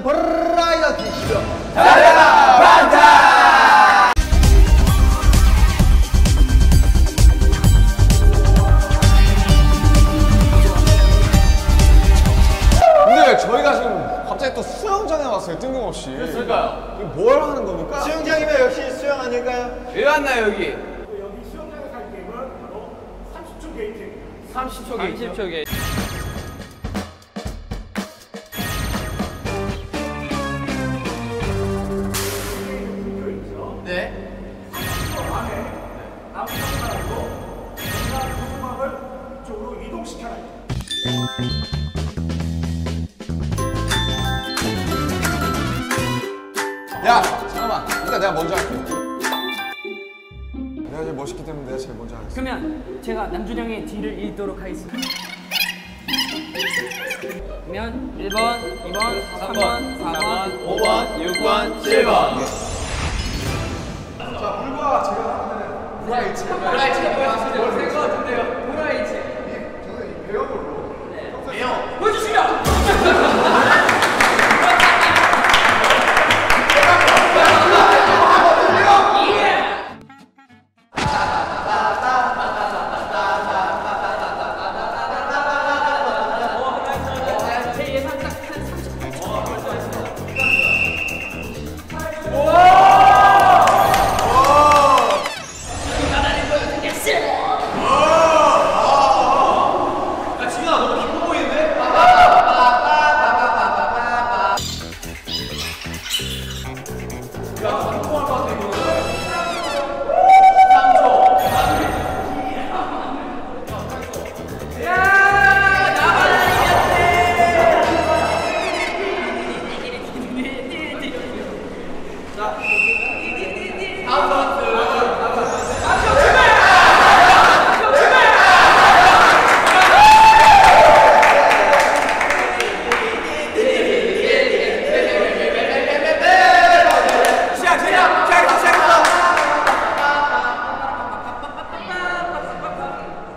수영장의 버라이어티 쇼 근데 저희가 지금 갑자기 또 수영장에 왔어요 뜬금없이 그러니까요. 이거 뭘 하는 겁니까? 수영장이면 역시 수영 아닐까요? 왜 왔나요 여기? 여기 수영장에서 할 게임은 바로 30초 게이트입니다. 30초 게이트. 30초 게이 시켜라. 야 잠깐만 일단 내가 먼저 할게 내가 제일 멋있기 때문에 내가 제일 먼저 하겠어 그러면 제가 남준형의 뒤를 잇도록 하겠습니다. 그러면 1번, 2번, 3번, 4번, 5번, 6번, 7번. 자 불과 제가 하면은 브라이치 브라이치 뭐야? 될것 같은데요.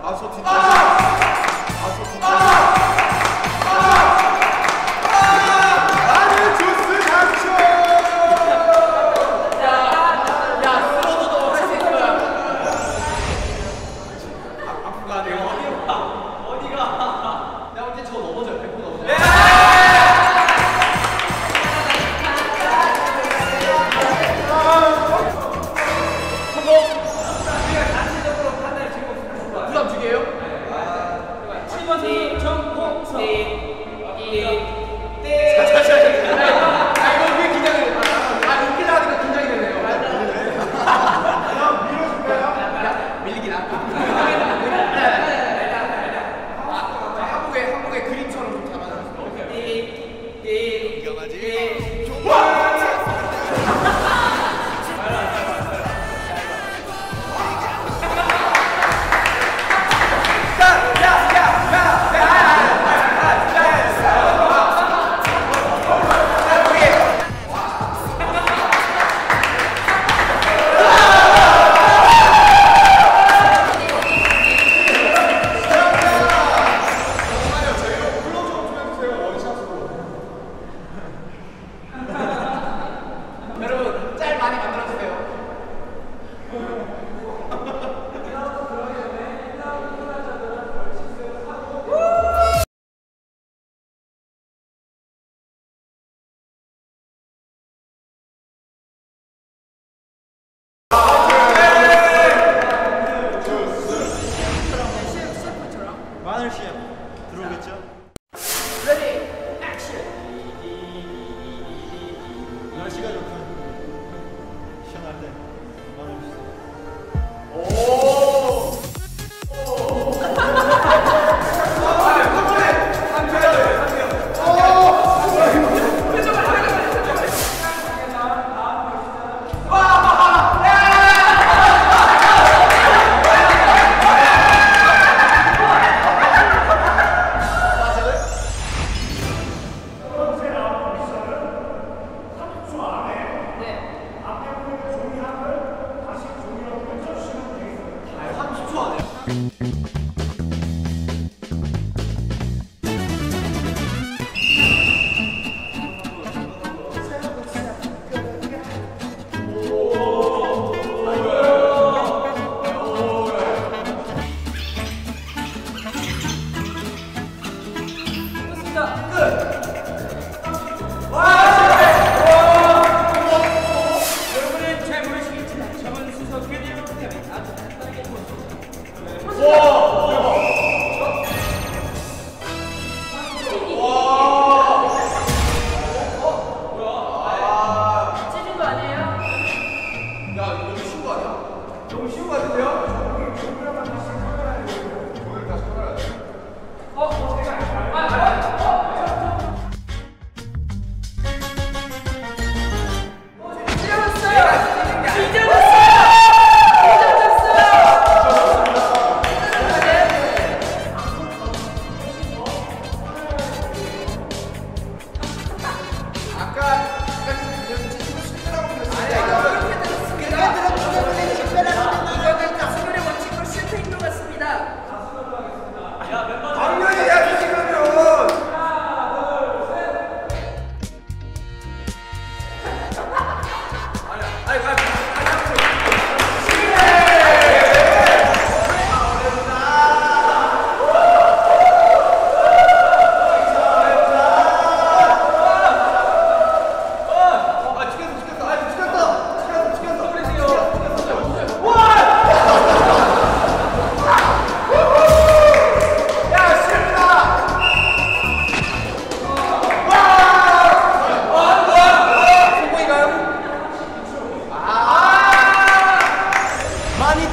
아저 뒷자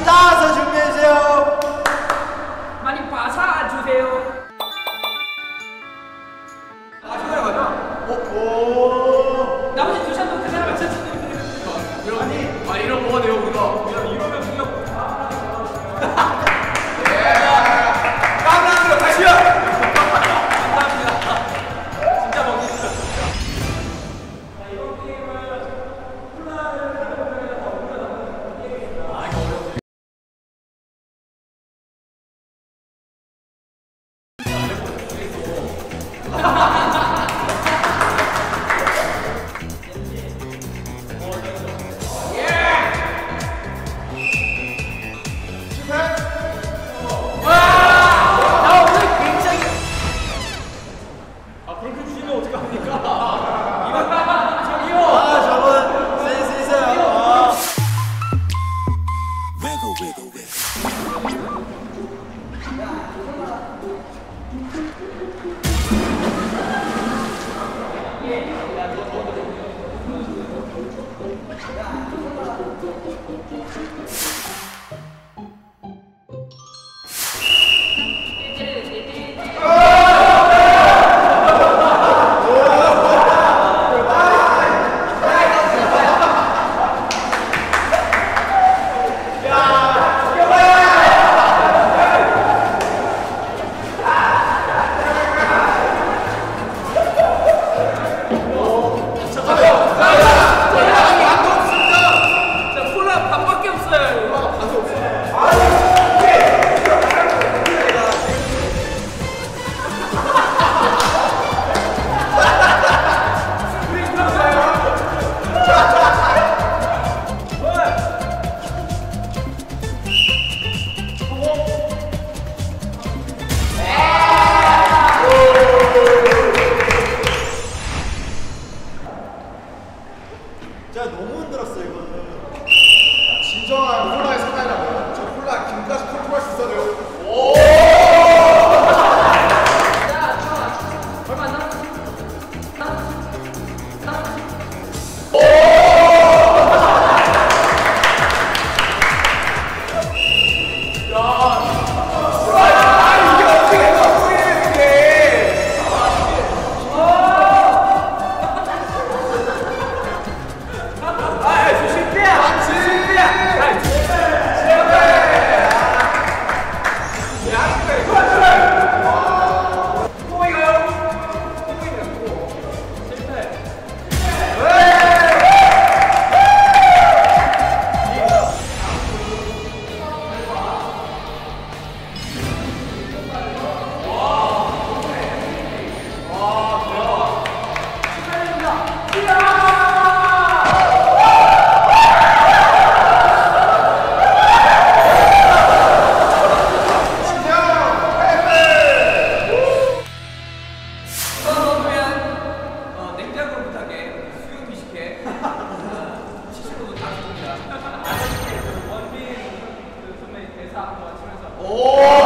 fantasma. 치